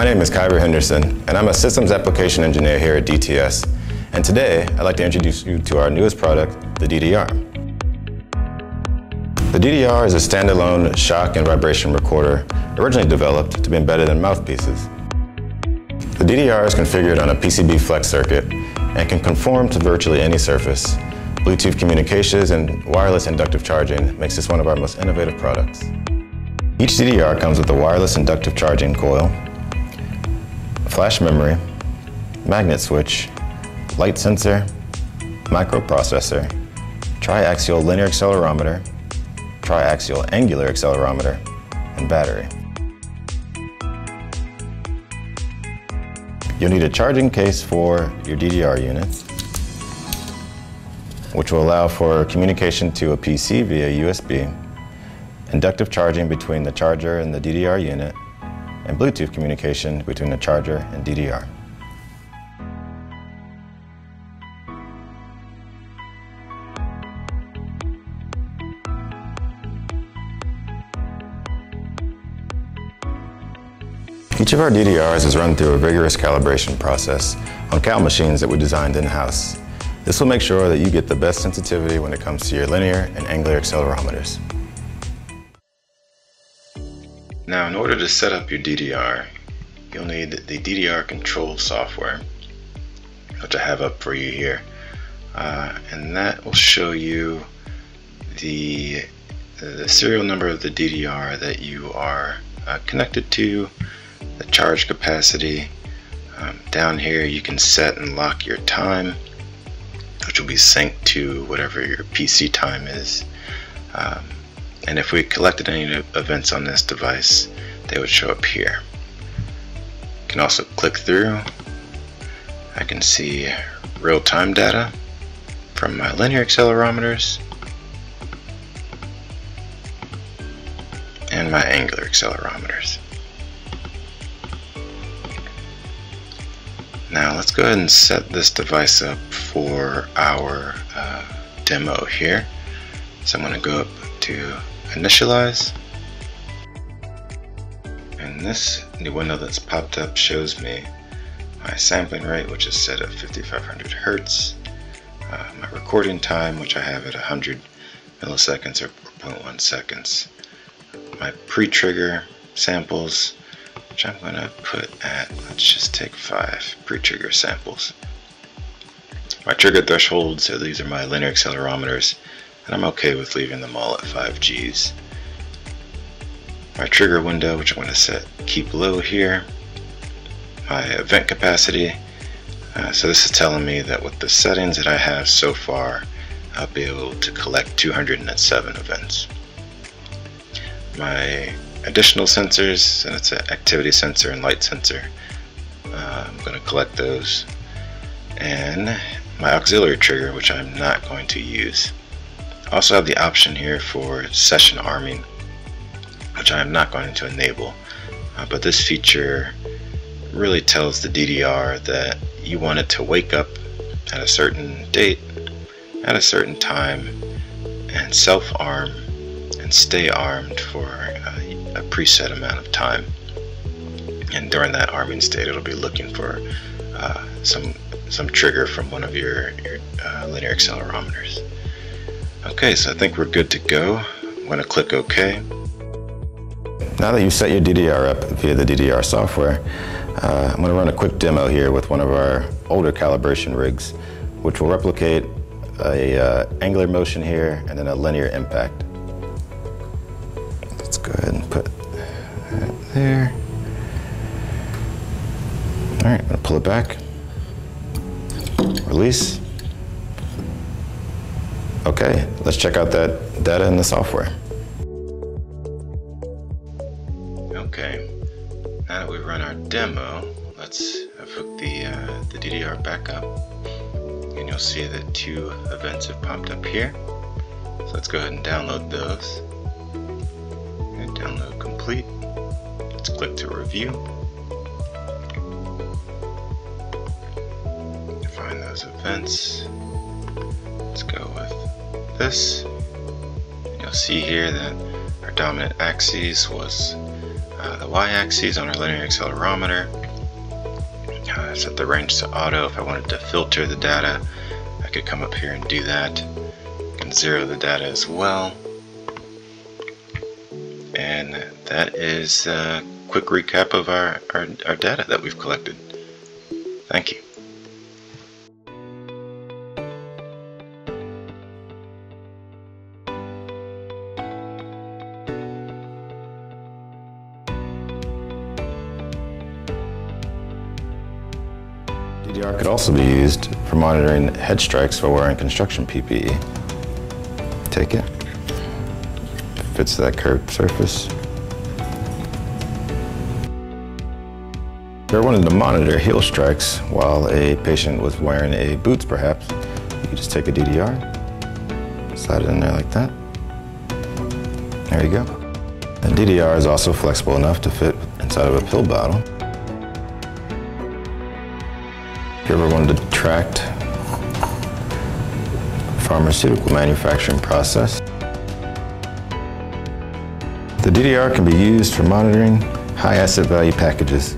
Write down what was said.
My name is Kyvory Henderson, and I'm a Systems Application Engineer here at DTS. And today, I'd like to introduce you to our newest product, the DDR. The DDR is a standalone shock and vibration recorder originally developed to be embedded in mouthpieces. The DDR is configured on a PCB flex circuit and can conform to virtually any surface. Bluetooth communications and wireless inductive charging makes this one of our most innovative products. Each DDR comes with a wireless inductive charging coil, flash memory, magnet switch, light sensor, microprocessor, triaxial linear accelerometer, triaxial angular accelerometer, and battery. You'll need a charging case for your DDR unit, which will allow for communication to a PC via USB inductive charging between the charger and the DDR unit, and Bluetooth communication between the charger and DDR. Each of our DDRs is run through a rigorous calibration process on CAL machines that we designed in-house. This will make sure that you get the best sensitivity when it comes to your linear and angular accelerometers. Now, in order to set up your DDR, you'll need the DDR control software, which I have up for you here. Uh, and that will show you the, the serial number of the DDR that you are uh, connected to, the charge capacity. Um, down here you can set and lock your time, which will be synced to whatever your PC time is. Um, and if we collected any events on this device they would show up here. You can also click through. I can see real-time data from my linear accelerometers and my angular accelerometers. Now let's go ahead and set this device up for our uh, demo here so I'm going to go up to initialize. And this new window that's popped up shows me my sampling rate which is set at 5500 Hertz. Uh, my recording time which I have at 100 milliseconds or 0.1 seconds. My pre-trigger samples which I'm going to put at let's just take five pre-trigger samples. My trigger thresholds so these are my linear accelerometers and I'm okay with leaving them all at 5 Gs. My trigger window, which I'm going to set keep low here. My event capacity, uh, so this is telling me that with the settings that I have so far, I'll be able to collect 207 events. My additional sensors, and it's an activity sensor and light sensor, uh, I'm going to collect those. And my auxiliary trigger, which I'm not going to use. I also have the option here for session arming, which I am not going to enable. Uh, but this feature really tells the DDR that you want it to wake up at a certain date, at a certain time, and self-arm and stay armed for a, a preset amount of time. And during that arming state, it'll be looking for uh, some some trigger from one of your, your uh, linear accelerometers. Okay, so I think we're good to go. I'm to click OK. Now that you've set your DDR up via the DDR software, uh, I'm going to run a quick demo here with one of our older calibration rigs, which will replicate a uh, angular motion here and then a linear impact. Let's go ahead and put that there. All right, I'm to pull it back. Release. Okay, let's check out that data in the software. Okay, now that we've run our demo, let's hook the, uh, the DDR back up. And you'll see that two events have popped up here. So let's go ahead and download those. And download complete. Let's click to review. Find those events. Let's go with this. You'll see here that our dominant axis was uh, the y-axis on our linear accelerometer. Uh, set the range to auto. If I wanted to filter the data, I could come up here and do that. Can zero the data as well. And that is a quick recap of our, our, our data that we've collected. Thank you. DDR could also be used for monitoring head strikes while wearing construction PPE. Take it. Fits that curved surface. If you wanted to monitor heel strikes while a patient was wearing a boots perhaps, you could just take a DDR, slide it in there like that. There you go. The DDR is also flexible enough to fit inside of a pill bottle. You ever wanted to track pharmaceutical manufacturing process. The DDR can be used for monitoring high asset value packages